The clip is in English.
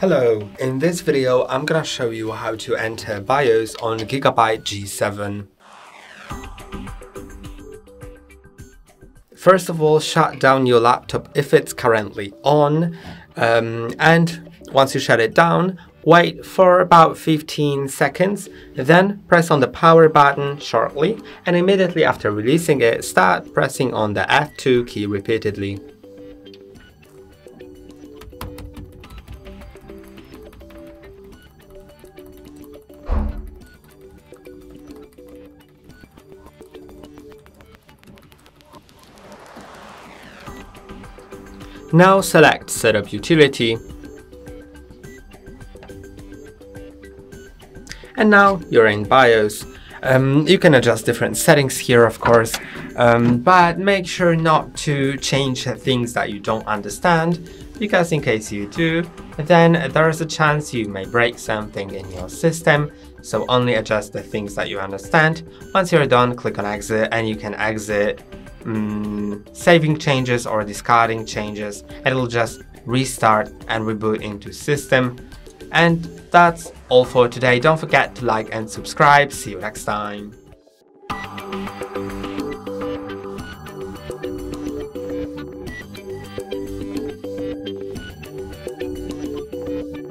Hello, in this video I'm gonna show you how to enter BIOS on Gigabyte G7. First of all, shut down your laptop if it's currently on um, and once you shut it down, wait for about 15 seconds, then press on the power button shortly and immediately after releasing it, start pressing on the F2 key repeatedly. Now select Setup Utility. And now you're in BIOS. Um, you can adjust different settings here, of course, um, but make sure not to change things that you don't understand, because in case you do, then there is a chance you may break something in your system, so only adjust the things that you understand. Once you're done, click on exit and you can exit um, saving changes or discarding changes it'll just restart and reboot into system. And that's all for today. Don't forget to like and subscribe. See you next time